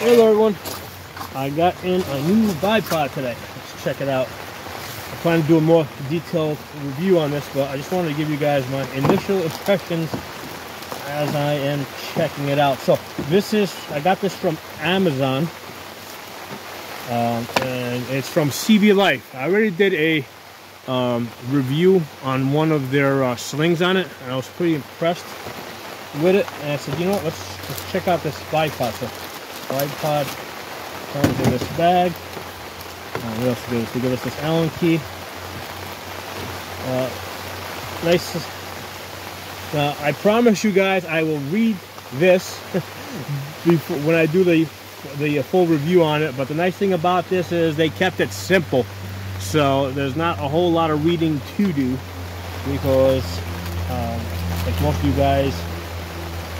Hello everyone. I got in a new bipod today. Let's check it out. I plan to do a more detailed review on this, but I just wanted to give you guys my initial impressions as I am checking it out. So this is, I got this from Amazon. Um, and it's from CVLife. I already did a um, review on one of their uh, slings on it, and I was pretty impressed with it. And I said, you know what, let's, let's check out this bipod. So bipod comes in this bag. Uh, what else do? They give us this Allen key. Uh, nice. Now, I promise you guys I will read this before when I do the the full review on it. But the nice thing about this is they kept it simple. So there's not a whole lot of reading to do because um, like most of you guys,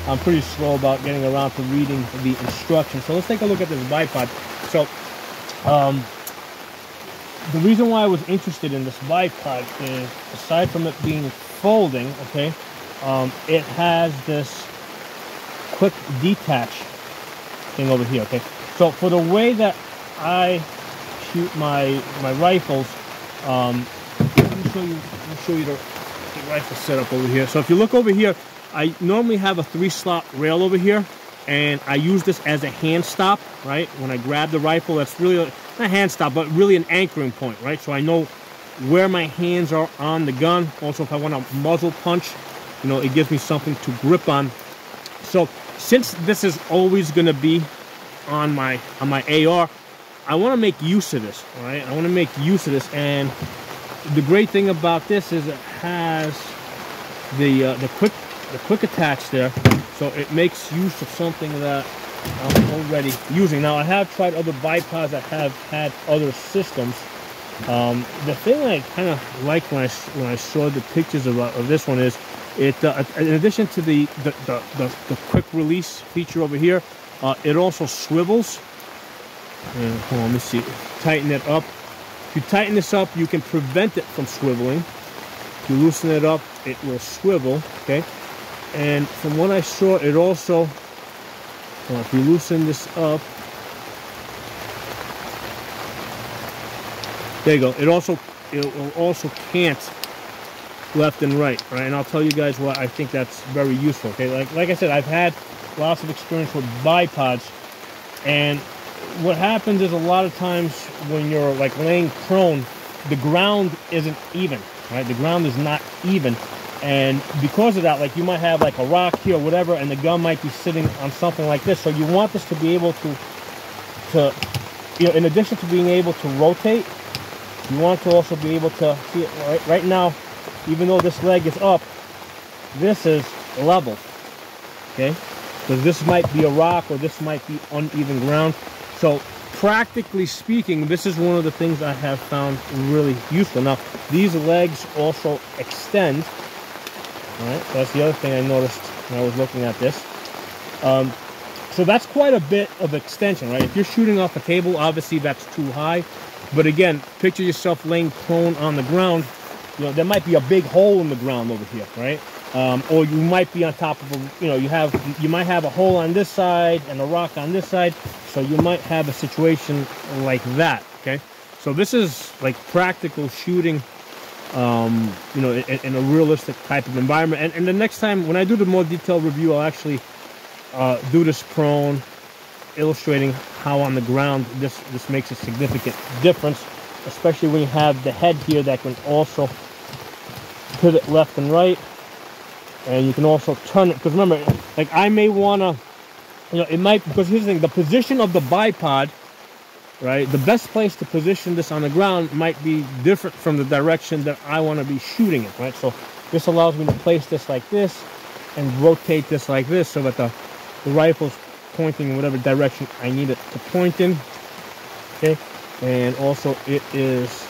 I'm pretty slow about getting around to reading the instructions. So let's take a look at this bipod. So um, the reason why I was interested in this bipod is aside from it being folding, okay, um, it has this quick detach thing over here, okay? So for the way that I shoot my my rifles. Um, let me show you. Let me show you the, the rifle setup over here. So if you look over here, I normally have a three slot rail over here, and I use this as a hand stop. Right when I grab the rifle, that's really a, not a hand stop, but really an anchoring point. Right, so I know where my hands are on the gun. Also, if I want to muzzle punch, you know, it gives me something to grip on. So since this is always going to be on my on my AR, I want to make use of this, right? I want to make use of this, and the great thing about this is it has the uh, the quick the quick attach there, so it makes use of something that I'm already using. Now I have tried other bipods that have had other systems. Um, the thing I kind of like when I when I saw the pictures of, uh, of this one is it. Uh, in addition to the the, the the, the quick release feature over here, uh, it also swivels and hold on, let me see. Tighten it up. If you tighten this up, you can prevent it from swiveling. If you loosen it up, it will swivel, okay? And from what I saw, it also, well, if you loosen this up, there you go. It also, it will also cant left and right, right? And I'll tell you guys why I think that's very useful, okay? Like, like I said, I've had lots of experience with bipods, and what happens is a lot of times when you're like laying prone, the ground isn't even, right? The ground is not even. And because of that, like you might have like a rock here or whatever, and the gun might be sitting on something like this. So you want this to be able to, to, you know, in addition to being able to rotate, you want to also be able to see it right, right now, even though this leg is up, this is level, okay? Because this might be a rock or this might be uneven ground. So practically speaking, this is one of the things I have found really useful. Now, these legs also extend. All right, so that's the other thing I noticed when I was looking at this. Um, so that's quite a bit of extension, right? If you're shooting off a table, obviously that's too high. But again, picture yourself laying prone on the ground. You know, there might be a big hole in the ground over here, right? Um, or you might be on top of a, you know, you have, you might have a hole on this side and a rock on this side. So you might have a situation like that, okay? So this is like practical shooting, um, you know, in, in, a realistic type of environment. And, and, the next time, when I do the more detailed review, I'll actually uh, do this prone, illustrating how on the ground this, this makes a significant difference, especially when you have the head here that can also pivot left and right and you can also turn it because remember like I may want to you know it might because here's the thing the position of the bipod right? The best place to position this on the ground might be different from the direction that I want to be shooting it right? So this allows me to place this like this and rotate this like this so that the, the rifle's pointing in whatever direction I need it to point in okay? And also it is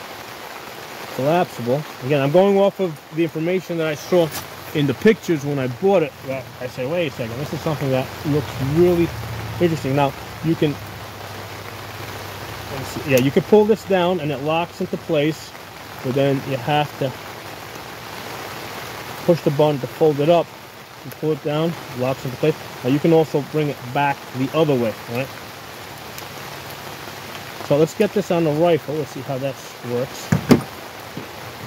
collapsible. Again I'm going off of the information that I saw in the pictures when I bought it, I say, wait a second, this is something that looks really interesting. Now, you can, yeah, you can pull this down and it locks into place, but then you have to push the button to fold it up. You pull it down, locks into place. Now you can also bring it back the other way, right? So let's get this on the rifle. Let's see how that works.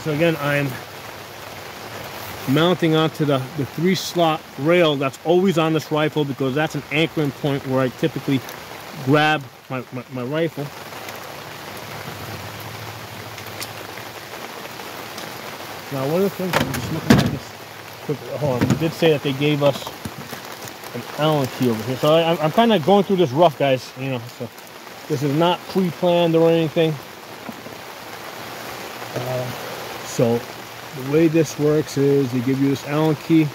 So again, I'm mounting onto the, the three slot rail that's always on this rifle because that's an anchoring point where I typically grab my, my, my rifle. Now one of the things I'm just looking at this quick hold on, did say that they gave us an Allen key over here. So I, I'm kind of going through this rough guys, you know, so this is not pre-planned or anything. Uh, so the way this works is they give you this Allen key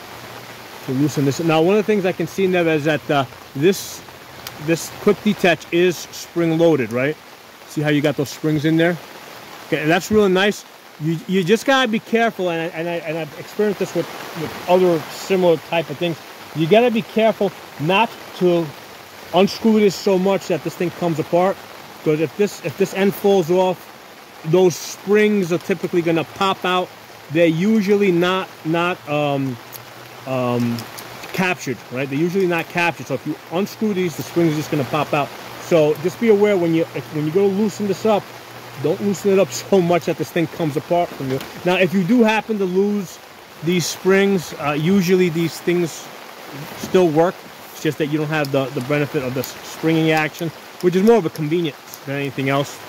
to loosen this. Now, one of the things I can see now is that uh, this this quick detach is spring loaded, right? See how you got those springs in there? Okay, and that's really nice. You, you just gotta be careful, and, I, and, I, and I've experienced this with, with other similar type of things. You gotta be careful not to unscrew this so much that this thing comes apart because if this if this end falls off those springs are typically to pop out. They're usually not not um, um, captured right? They're usually not captured. So if you unscrew these the springs are just to pop out. So just be aware when you when you go to loosen this up don't loosen it up so much that this thing comes apart from you now if you do happen to lose these springs uh, usually these things still work it's just that you don't have the, the benefit of the springing action, which is more of a convenience than anything else.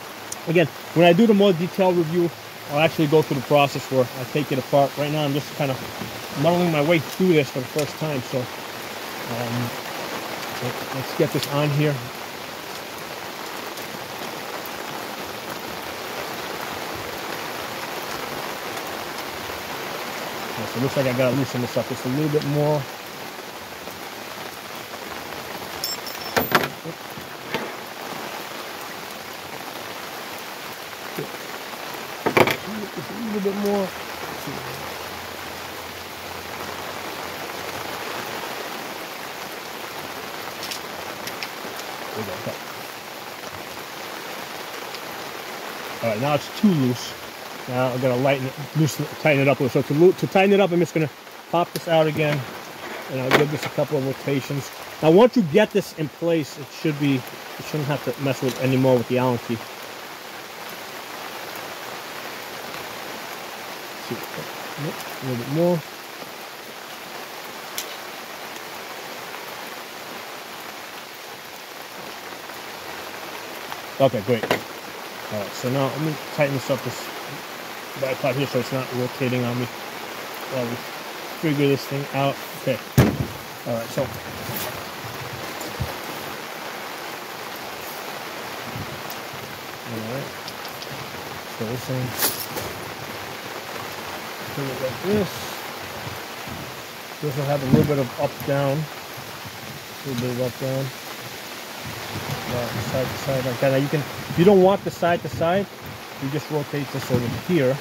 Again, when I do the more detailed review, I'll actually go through the process where I take it apart. Right now, I'm just kind of muddling my way through this for the first time. So um, let's get this on here. It looks like I gotta loosen this up just a little bit more. A little bit more. All right, now it's too loose. Now I'm gonna lighten it, loosen it, tighten it up a little. So to, to tighten it up, I'm just gonna pop this out again, and I'll give this a couple of rotations. Now, once you get this in place, it should be, you shouldn't have to mess with anymore with the Allen key. a little bit more. Okay, great. All right, so now let me tighten this up this bipod here so it's not rotating on me while we figure this thing out. Okay. All right, so all right. So this thing it like this. This will have a little bit of up down. A little bit of up down. Uh, side to side like that. Now you can, if you don't want the side to side, you just rotate this over here.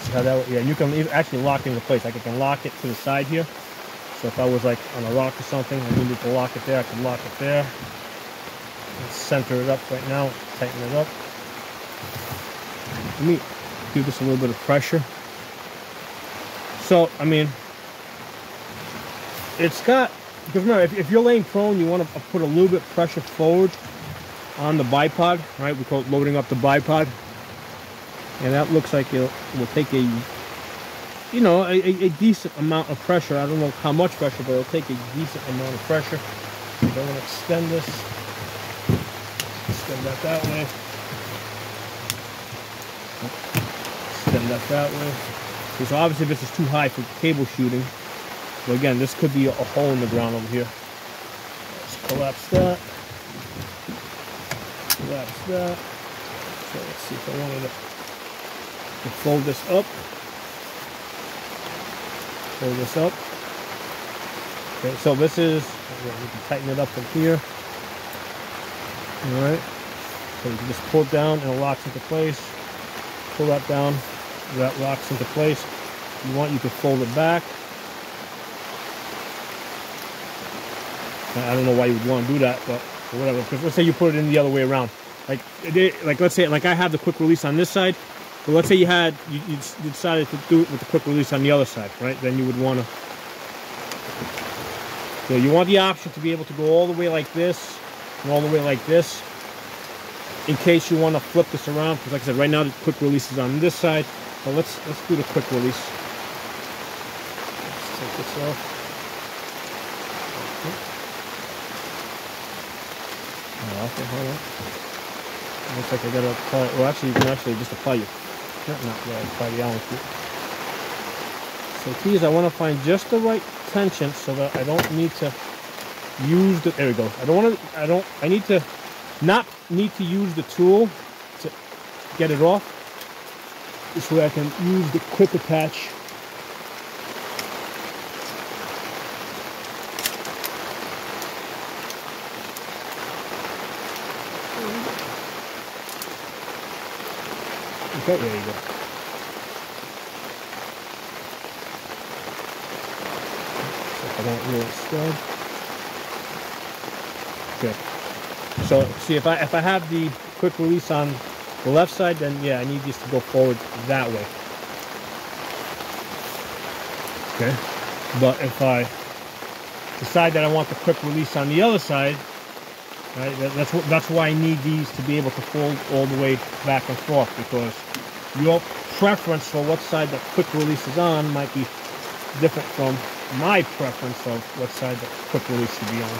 See how that, yeah, you can actually lock it into place. Like I can lock it to the side here. So if I was like on a rock or something, I needed to lock it there, I can lock it there. Let's center it up right now, tighten it up. Let me give this a little bit of pressure. So, I mean, it's got, because remember, if, if you're laying prone, you want to put a little bit pressure forward on the bipod, right? We call it loading up the bipod. And that looks like it will take a, you know, a, a, decent amount of pressure. I don't know how much pressure, but it'll take a decent amount of pressure. I'm going to extend this. Extend that that way. Extend that that way. So obviously this is too high for cable shooting. But again, this could be a hole in the ground over here. Let's collapse that. Collapse that. So let's see if I wanted to, fold this up. Fold this up. Okay, so this is, we can tighten it up from here. All right. So you can just pull it down and it locks into place. Pull that down, that locks into place. If you want, you could fold it back. I don't know why you would want to do that, but whatever. Because let's say you put it in the other way around. Like, like let's say, like I have the quick release on this side, but let's say you had, you, you decided to do it with the quick release on the other side, right? Then you would want to. So you want the option to be able to go all the way like this, and all the way like this. in case you want to flip this around. Because like I said, right now the quick release is on this side. So let's let's do the quick release. Let's take this off. Okay. Oh. Looks like I gotta apply. Well, actually, you can actually just apply your. Not, not yeah, apply the Allen key. So key is I want to find just the right tension so that I don't need to use the. There we go. I don't want to. I don't. I need to not need to use the tool to get it off. This way I can use the quick attach. Okay, there you go. I don't really stud. Okay. So see if I if I have the quick release on the left side, then yeah, I need these to go forward that way. Okay. But if I decide that I want the quick release on the other side, right, that, that's what that's why I need these to be able to fold all the way back and forth because your preference for what side the quick release is on might be different from my preference of what side the quick release should be on.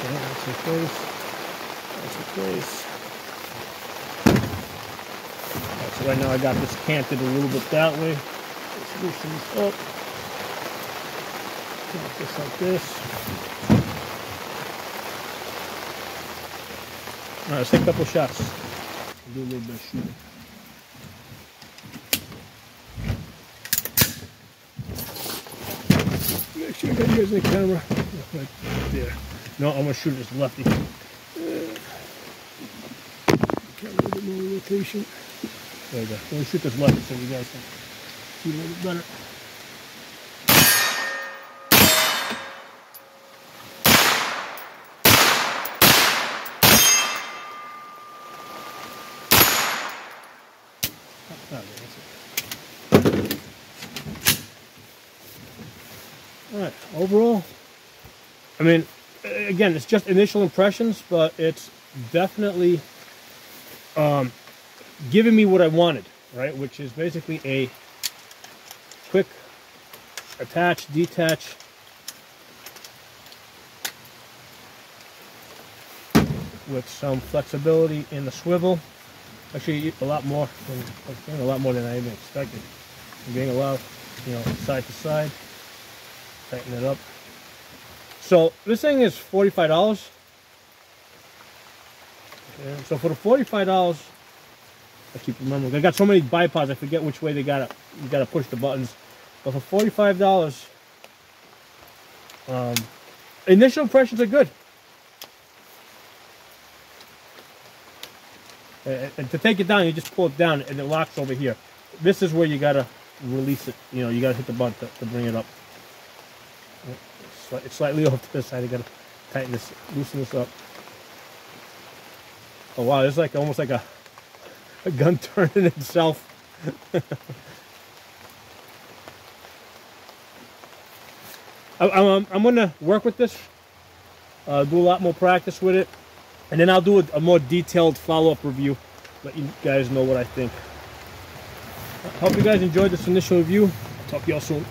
Okay, that's in place. That's in place. Alright, so right now I got this canted a little bit that way. Let's loosen this up. This like this. Alright, let's take a couple shots. Do a little bit of shooting. Make sure I got you guys in the camera. Right there. No, I'm gonna shoot this lefty. Uh, Get a little bit more rotation. There we go. I'm gonna shoot this lefty so you guys can see a little bit better. Oh, there, that's it. All right, overall, I mean, again, it's just initial impressions, but it's definitely um, giving me what I wanted, right? Which is basically a quick attach, detach. With some flexibility in the swivel. Actually, a lot more than a lot more than I even expected. I'm getting a lot, you know, side to side. Tighten it up. So this thing is forty-five dollars. So for the forty-five dollars, I keep remembering. They got so many bipods, I forget which way they gotta you gotta push the buttons. But for forty-five dollars, um, initial impressions are good. And and to take it down, you just pull it down and it locks over here. This is where you gotta release it. You know, you gotta hit the button to, to bring it up. It's slightly off to the side. I gotta tighten this, loosen this up. Oh wow, it's like almost like a, a gun turning itself. I, I'm, I'm gonna work with this, uh, do a lot more practice with it, and then I'll do a, a more detailed follow-up review. Let you guys know what I think. Hope you guys enjoyed this initial review. Talk to y'all soon.